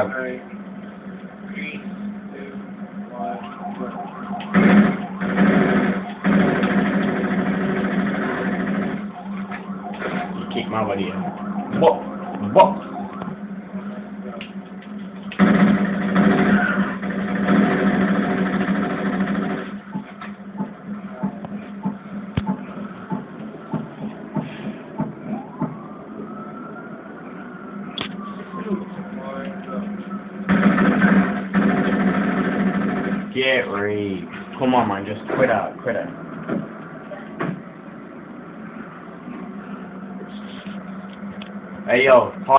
Five. Alright. Three, two, one. You kick my body in. What? What? One, Get ready. Come on, man. Just quit out. Quit it. Hey, yo. Hi.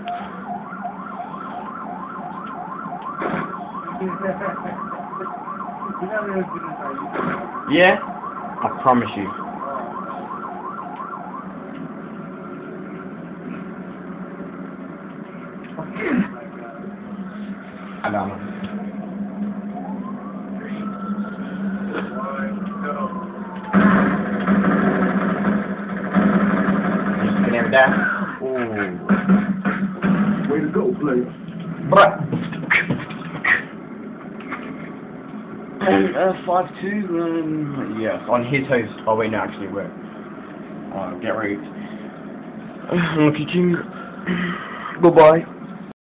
You never even did it, Yeah? I promise you. Oh. I don't know. One, go. Just that. Ooh. Way to go, player. Bruh. And uh, five two. Um, yes, on his host. Oh wait, no, actually, wait. Uh, get ready. Unlucky king. Goodbye.